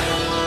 Retire.